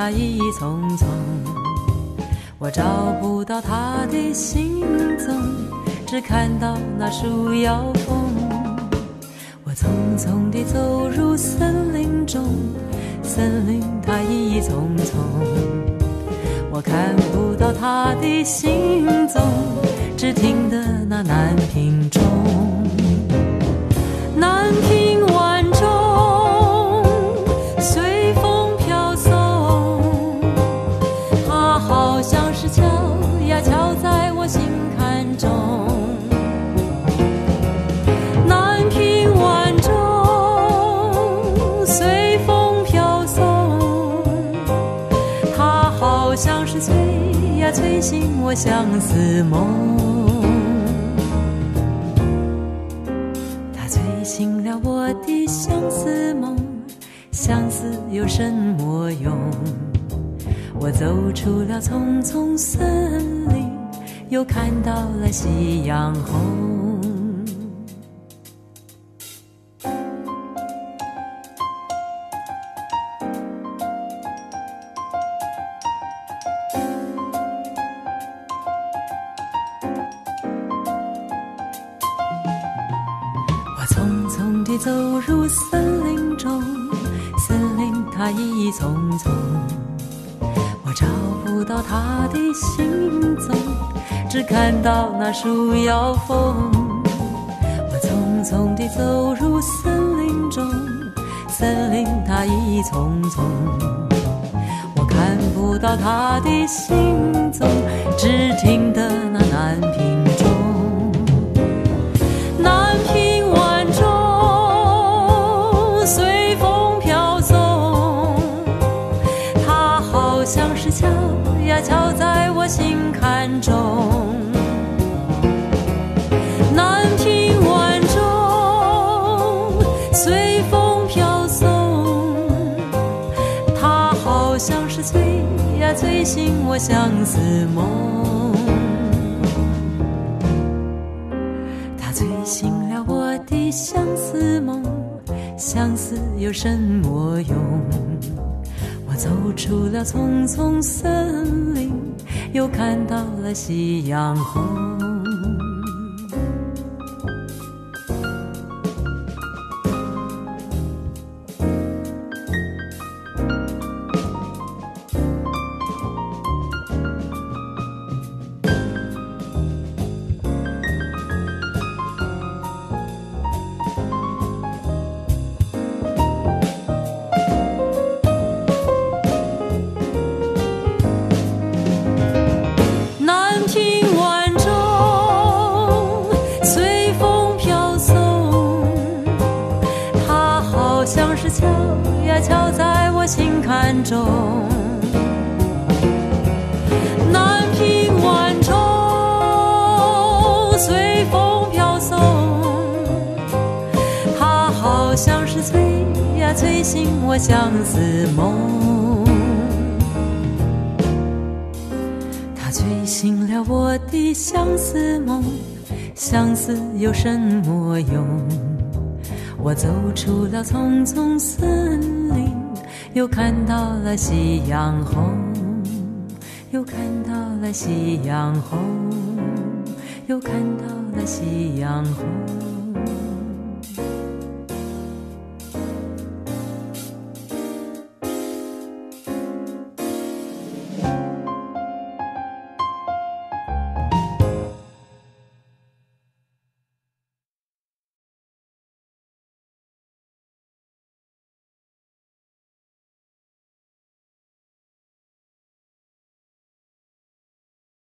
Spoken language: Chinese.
它意意匆匆，我找不到它的行踪，只看到那树摇风。我匆匆地走入森林中，森林它意意匆匆，我看不到它的行踪，只听得那南屏钟，像是催呀催醒我相思梦。它催醒了我的相思梦，相思有什么用？我走出了丛丛森林，又看到了夕阳红。匆匆地走入森林中，森林它一丛丛，我找不到它的行踪，只看到那树摇风。我匆匆地走入森林中，森林它一丛丛，我看不到它的行踪，像是催呀催醒我相思梦。它催醒了我的相思梦，相思有什么用？我走出了丛丛森林，又看到了夕阳红。像是敲呀敲在我心坎中。南屏晚钟随风飘送，它好像是催呀催醒我相思梦。它催醒了我的相思梦，相思有什么用？我走出了丛丛森林，又看到了夕阳红，又看到了夕阳红，又看到了夕阳红。